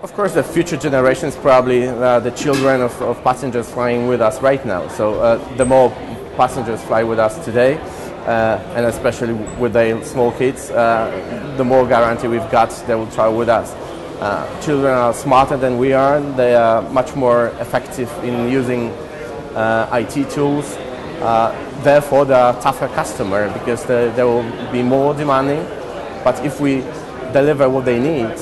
Of course, the future generations probably uh, the children of, of, passengers flying with us right now. So uh, the more passengers fly with us today, uh, and especially with their small kids, uh, the more guarantee we've got they will travel with us. Uh, children are smarter than we are. They are much more effective in using uh, IT tools. therefore, they are tougher customer because they, they will be more demanding. But if we deliver what they need,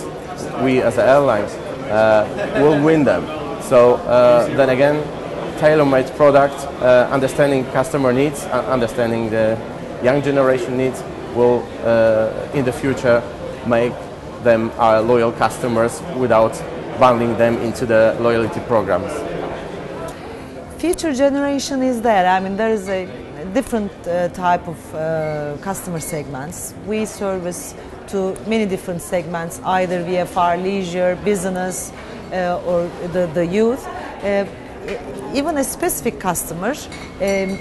we as airlines uh, will win them. So uh, then again, tailor-made product, uh, understanding customer needs, understanding the young generation needs will in the future make them our loyal customers without bundling them into the loyalty programs. Future generation is there. I mean, there is a different uh, type of uh, customer segments. We service to many different segments, either VFR, leisure, business, uh, or the, the youth. Uh, even a specific customer um,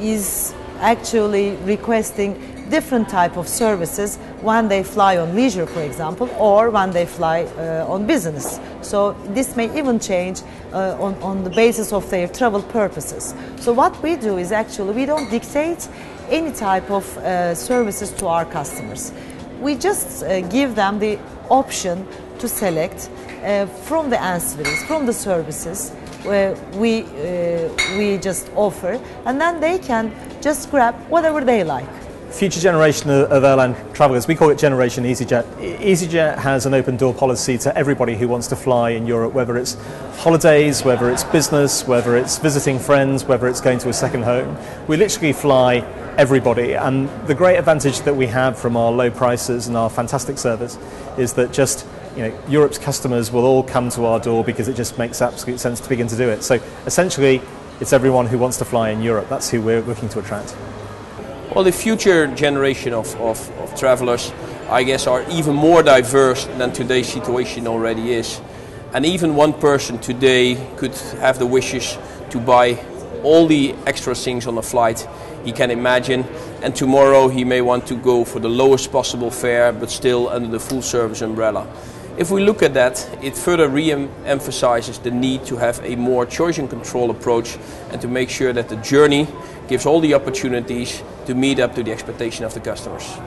is actually requesting different type of services when they fly on leisure, for example, or when they fly uh, on business. So this may even change uh, on, on the basis of their travel purposes. So what we do is actually we don't dictate any type of uh, services to our customers. We just uh, give them the option to select uh, from the ancillaries, from the services we, uh, we just offer, and then they can just grab whatever they like future generation of airline travellers, we call it Generation EasyJet. EasyJet has an open door policy to everybody who wants to fly in Europe, whether it's holidays, whether it's business, whether it's visiting friends, whether it's going to a second home. We literally fly everybody, and the great advantage that we have from our low prices and our fantastic service is that just you know, Europe's customers will all come to our door because it just makes absolute sense to begin to do it. So essentially, it's everyone who wants to fly in Europe. That's who we're looking to attract. Well, the future generation of, of, of travelers, I guess, are even more diverse than today's situation already is. And even one person today could have the wishes to buy all the extra things on a flight he can imagine. And tomorrow he may want to go for the lowest possible fare, but still under the full service umbrella. If we look at that, it further re-emphasizes the need to have a more choice and control approach and to make sure that the journey gives all the opportunities to meet up to the expectation of the customers.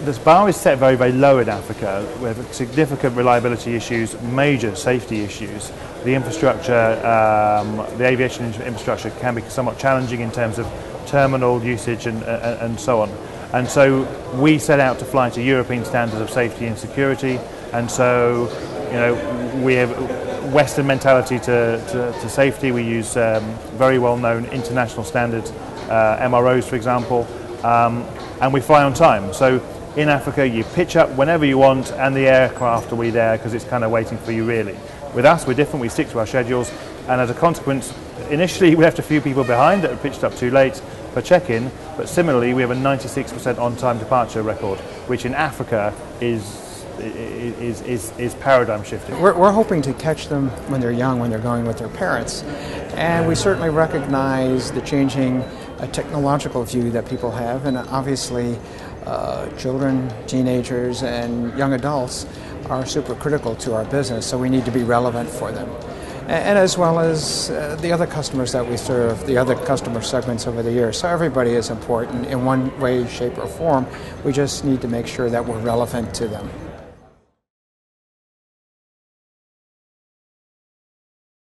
This bar is set very, very low in Africa with significant reliability issues, major safety issues. The infrastructure, um, the aviation infrastructure can be somewhat challenging in terms of terminal usage and, and, and so on. And so we set out to fly to European standards of safety and security and so, you know, we have Western mentality to, to, to safety. We use um, very well-known international standard uh, MROs, for example, um, and we fly on time. So in Africa, you pitch up whenever you want, and the aircraft will be there because it's kind of waiting for you, really. With us, we're different. We stick to our schedules, and as a consequence, initially we left a few people behind that had pitched up too late for check-in, but similarly, we have a 96% on-time departure record, which in Africa is is, is, is paradigm shifting. We're, we're hoping to catch them when they're young, when they're going with their parents. And we certainly recognize the changing uh, technological view that people have, and obviously, uh, children, teenagers, and young adults are super critical to our business, so we need to be relevant for them. And, as well as uh, the other customers that we serve, the other customer segments over the years. So everybody is important in one way, shape, or form. We just need to make sure that we're relevant to them.